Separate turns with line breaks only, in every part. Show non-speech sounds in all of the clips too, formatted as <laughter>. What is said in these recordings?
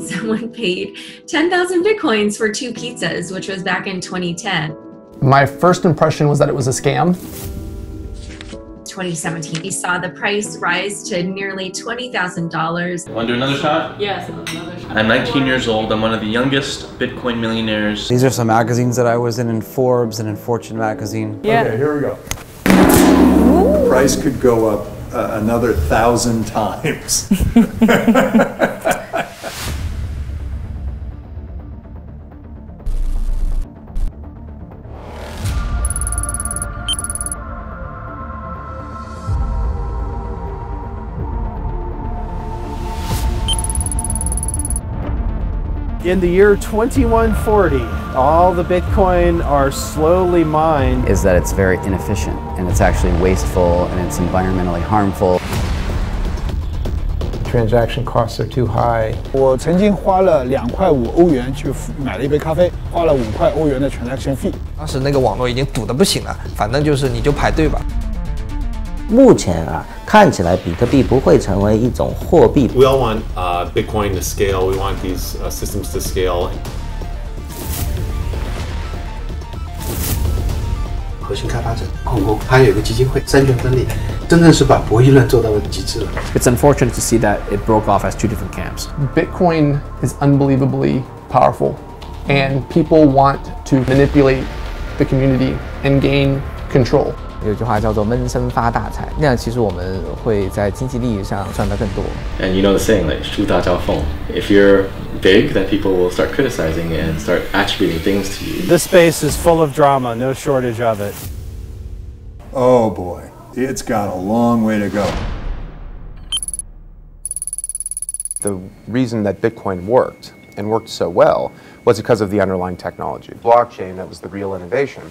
Someone paid 10,000 bitcoins for two pizzas, which was back in 2010.
My first impression was that it was a scam.
2017, we saw the price rise to nearly $20,000.
Want to do another shot?
Yes, another shot.
I'm 19 years old. I'm one of the youngest Bitcoin millionaires.
These are some magazines that I was in in Forbes and in Fortune magazine.
Yeah.
Okay, here we go. Price could go up another thousand times. <laughs>
In the year 2140, all the Bitcoin are slowly mined.
Is that it's very inefficient and it's actually wasteful and it's environmentally harmful.
Transaction costs are too high.
我曾经花了两块五欧元去买了一杯咖啡，花了五块欧元的 transaction fee。
当时那个网络已经堵得不行了，反正就是你就排队吧。
目前啊，看起来比特币不会成为一种货币。
We all want uh, Bitcoin to scale. We want these uh, systems to scale.
核心开发者控股，还有一个基金会，三权分立，真正是把博弈论做到了极致了。
It's unfortunate to see that it broke off as two different camps.
Bitcoin is unbelievably powerful, and people want to manipulate the community and gain control.
有句话叫做“闷声发大财”，那样其实我们会在经济利益上赚得更多。
And you know the saying, like 树大招风. If you're big, then people will start criticizing and start attributing things to you.
This space is full of drama, no shortage of it.
Oh boy, it's got a long way to go.
The reason that Bitcoin worked and worked so well was because of the underlying technology. Blockchain, that was the real innovation.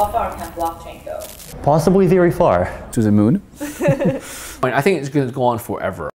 How far can blockchain go?
Possibly very far.
To the moon? <laughs>
I think it's going to go on forever.